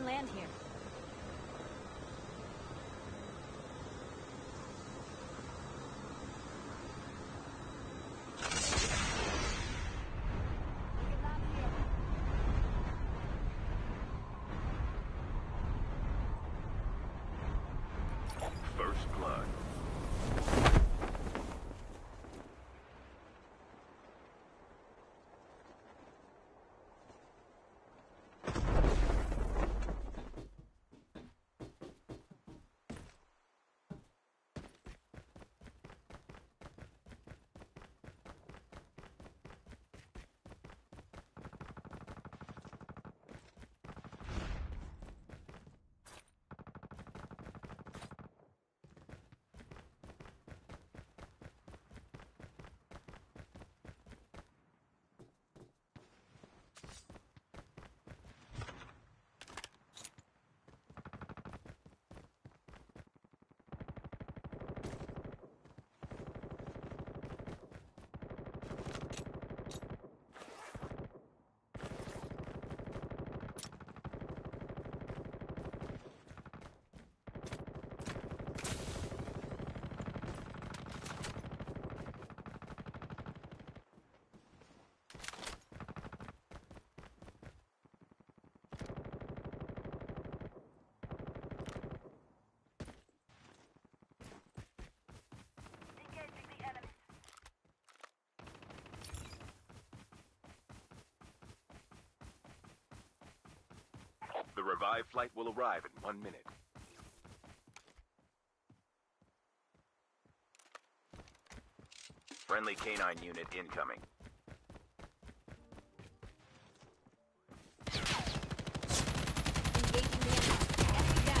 can land here. The revived flight will arrive in one minute. Friendly canine unit incoming. Engaging the enemy. Enemy down.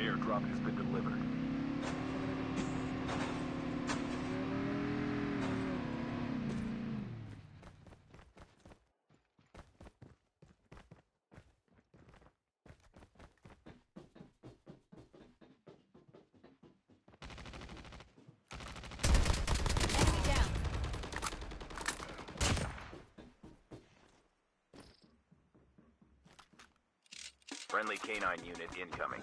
Airdrop has been delivered. Friendly canine unit incoming.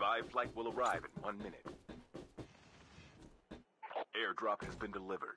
revived flight will arrive in one minute. Airdrop has been delivered.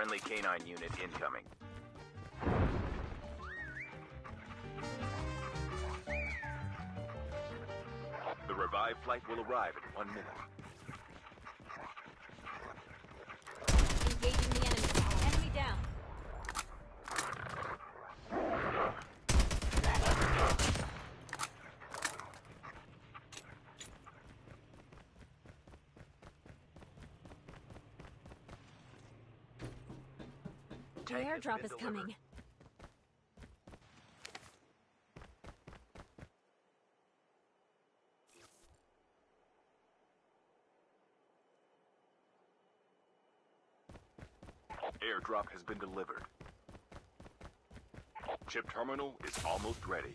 Friendly canine unit incoming. The revived flight will arrive in one minute. Engaging the enemy. Enemy down. The Tank has airdrop is delivered. coming. Airdrop has been delivered. Chip terminal is almost ready.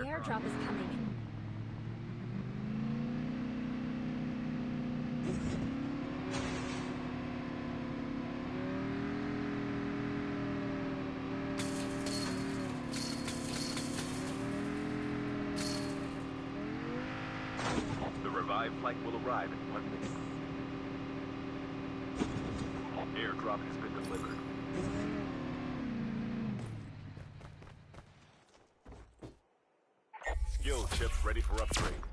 The airdrop is coming. The revived flight will arrive in one minute. Airdrop has been delivered. Skill chips ready for upgrade.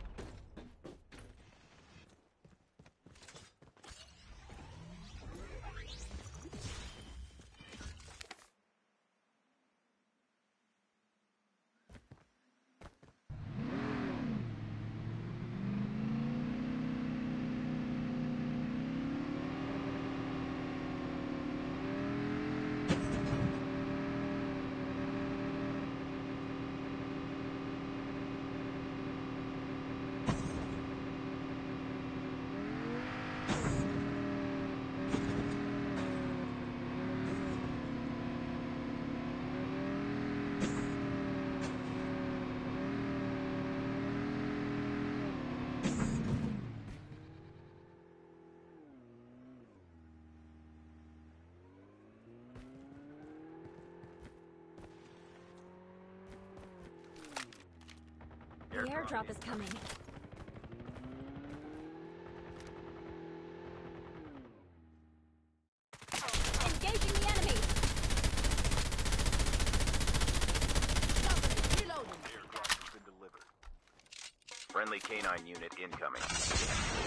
The airdrop is coming. Engaging the enemy! Friendly canine unit incoming.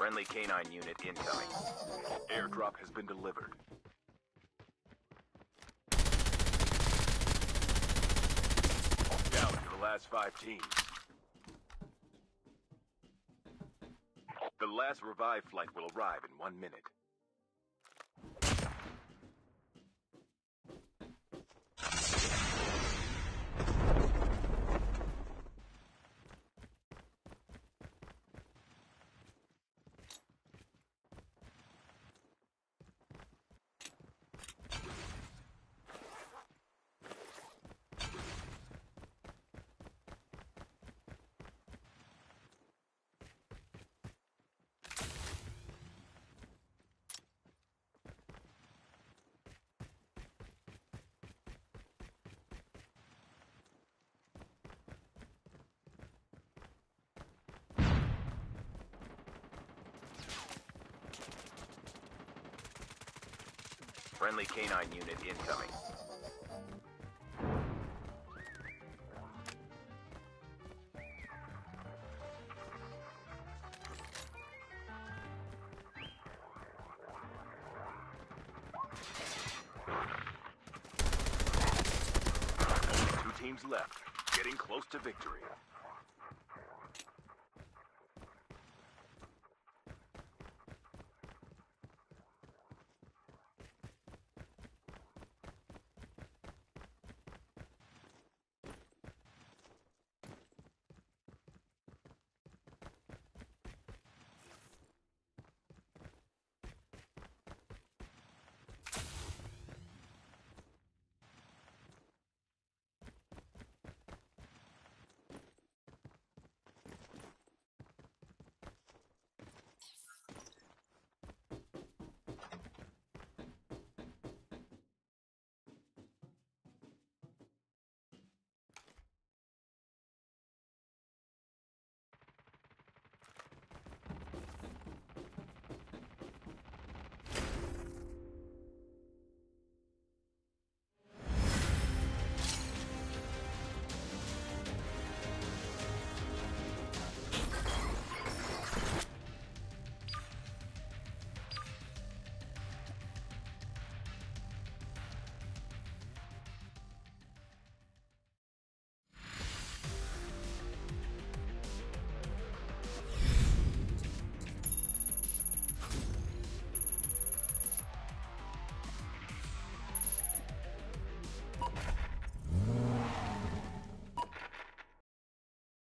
Friendly canine unit incoming. Airdrop has been delivered. Down to the last five teams. The last revive flight will arrive in one minute. Friendly canine unit incoming. Two teams left, getting close to victory.